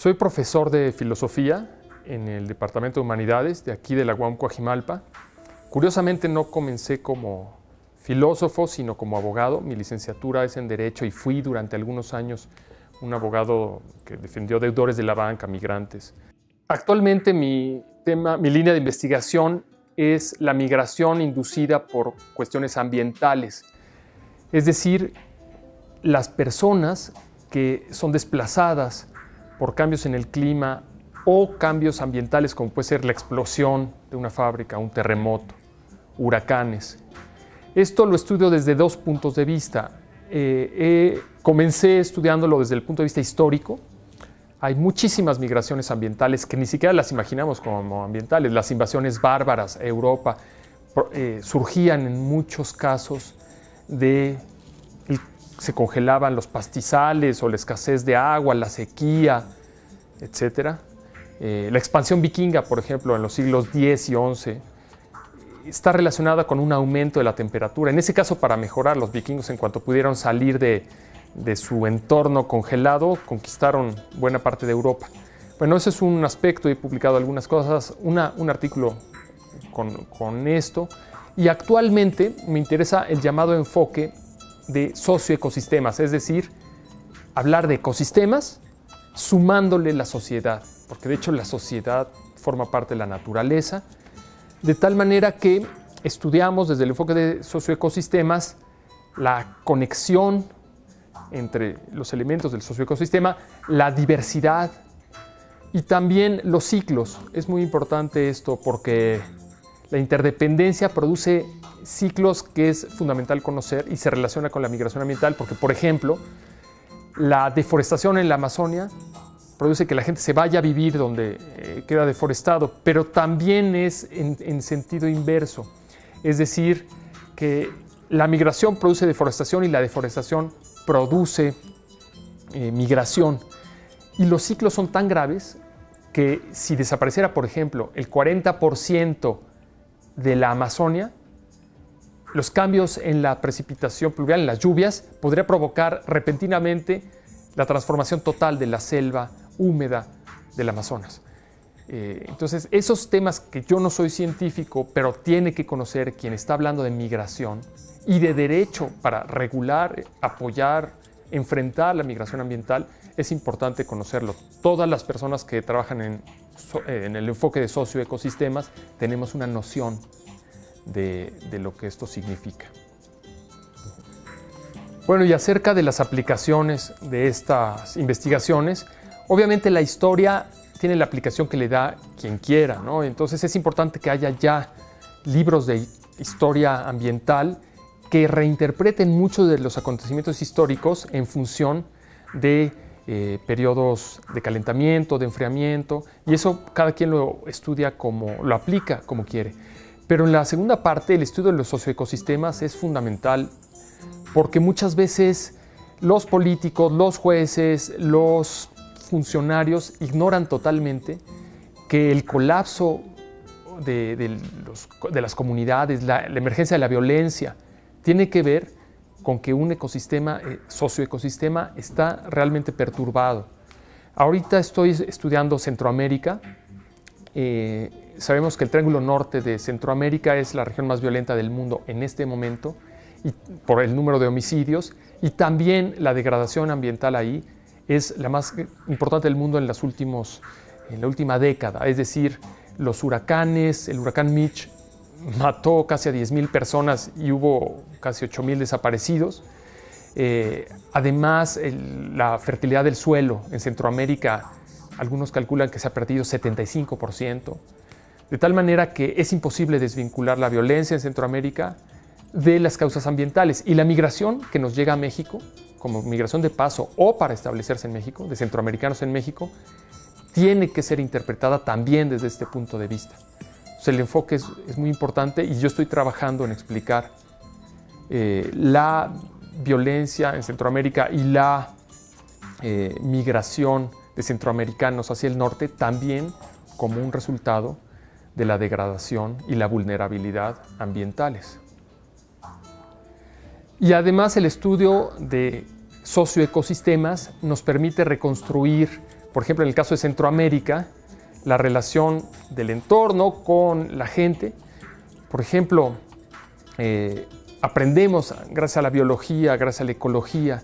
Soy profesor de filosofía en el Departamento de Humanidades de aquí de la UAM Coajimalpa. Curiosamente no comencé como filósofo, sino como abogado. Mi licenciatura es en Derecho y fui durante algunos años un abogado que defendió deudores de la banca, migrantes. Actualmente mi tema, mi línea de investigación es la migración inducida por cuestiones ambientales, es decir, las personas que son desplazadas por cambios en el clima o cambios ambientales como puede ser la explosión de una fábrica, un terremoto, huracanes. Esto lo estudio desde dos puntos de vista. Eh, comencé estudiándolo desde el punto de vista histórico. Hay muchísimas migraciones ambientales que ni siquiera las imaginamos como ambientales. Las invasiones bárbaras a Europa eh, surgían en muchos casos de se congelaban los pastizales o la escasez de agua, la sequía, etc. Eh, la expansión vikinga, por ejemplo, en los siglos X y XI, está relacionada con un aumento de la temperatura. En ese caso, para mejorar, los vikingos, en cuanto pudieron salir de, su entorno congelado, conquistaron buena parte de Europa. Bueno, ese es un aspecto, he publicado algunas cosas, un artículo con, con esto, y actualmente me interesa el llamado enfoque de socioecosistemas, es decir, hablar de ecosistemas sumándole la sociedad, porque de hecho la sociedad forma parte de la naturaleza, de tal manera que estudiamos desde el enfoque de socioecosistemas la conexión entre los elementos del socioecosistema, la diversidad y también los ciclos. Es muy importante esto porque la interdependencia produce ciclos que es fundamental conocer y se relaciona con la migración ambiental porque, por ejemplo, la deforestación en la Amazonia produce que la gente se vaya a vivir donde eh, queda deforestado, pero también es en, sentido inverso. Es decir, que la migración produce deforestación y la deforestación produce eh, migración. Y los ciclos son tan graves que si desapareciera, por ejemplo, el 40% de la Amazonia, los cambios en la precipitación pluvial, en las lluvias, podría provocar repentinamente la transformación total de la selva húmeda del Amazonas. Eh, entonces, esos temas que yo no soy científico, pero tiene que conocer quien está hablando de migración y de derecho para regular, apoyar, enfrentar la migración ambiental, es importante conocerlo. Todas las personas que trabajan en, en el enfoque de socioecosistemas tenemos una noción de, lo que esto significa. Bueno, y acerca de las aplicaciones de estas investigaciones, obviamente la historia tiene la aplicación que le da quien quiera, ¿no? Entonces es importante que haya ya libros de historia ambiental que reinterpreten muchos de los acontecimientos históricos en función de eh, periodos de calentamiento, de enfriamiento, y eso cada quien lo estudia como, lo aplica como quiere. Pero en la segunda parte, el estudio de los socioecosistemas es fundamental porque muchas veces los políticos, los jueces, los funcionarios ignoran totalmente que el colapso de, las comunidades, la, emergencia de la violencia, tiene que ver con que un ecosistema, eh, socioecosistema, está realmente perturbado. Ahorita estoy estudiando Centroamérica. Eh, sabemos que el Triángulo Norte de Centroamérica es la región más violenta del mundo en este momento por el número de homicidios y también la degradación ambiental ahí es la más importante del mundo en, las últimos, en la última década. Es decir, los huracanes, el huracán Mitch mató casi a 10.000 personas y hubo casi 8.000 desaparecidos. Eh, además, la fertilidad del suelo en Centroamérica, algunos calculan que se ha perdido 75% de tal manera que es imposible desvincular la violencia en Centroamérica de las causas ambientales. Y la migración que nos llega a México, como migración de paso o para establecerse en México, de centroamericanos en México, tiene que ser interpretada también desde este punto de vista. el enfoque es, muy importante y yo estoy trabajando en explicar eh, la violencia en Centroamérica y la eh, migración de centroamericanos hacia el norte también como un resultado de la degradación y la vulnerabilidad ambientales. Y además el estudio de socioecosistemas nos permite reconstruir por ejemplo, en el caso de Centroamérica, la relación del entorno con la gente. Por ejemplo, eh, aprendemos, gracias a la biología, gracias a la ecología,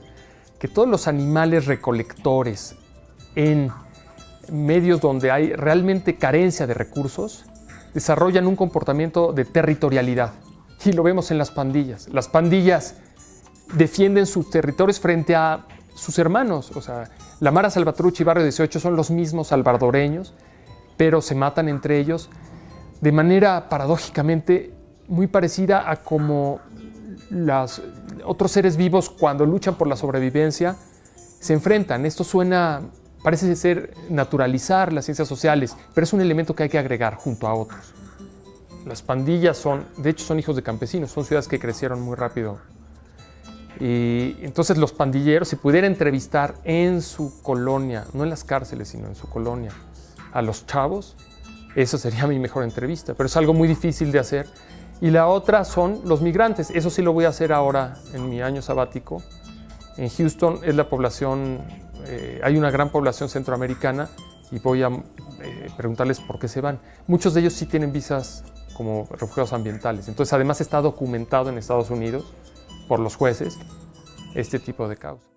que todos los animales recolectores en medios donde hay realmente carencia de recursos, desarrollan un comportamiento de territorialidad. Y lo vemos en las pandillas. Las pandillas defienden sus territorios frente a sus hermanos. O sea, la Mara Salvatrucha y Barrio 18 son los mismos salvadoreños, pero se matan entre ellos de manera paradójicamente muy parecida a como los otros seres vivos cuando luchan por la sobrevivencia se enfrentan. Esto suena, parece ser naturalizar las ciencias sociales, pero es un elemento que hay que agregar junto a otros. Las pandillas son, de hecho son hijos de campesinos, son ciudades que crecieron muy rápido y entonces los pandilleros, si pudiera entrevistar en su colonia, no en las cárceles, sino en su colonia, a los chavos, eso sería mi mejor entrevista, pero es algo muy difícil de hacer. Y la otra son los migrantes, eso sí lo voy a hacer ahora en mi año sabático. En Houston es la población, eh, hay una gran población centroamericana y voy a eh, preguntarles por qué se van. Muchos de ellos sí tienen visas como refugiados ambientales, entonces además está documentado en Estados Unidos por los jueces este tipo de causa.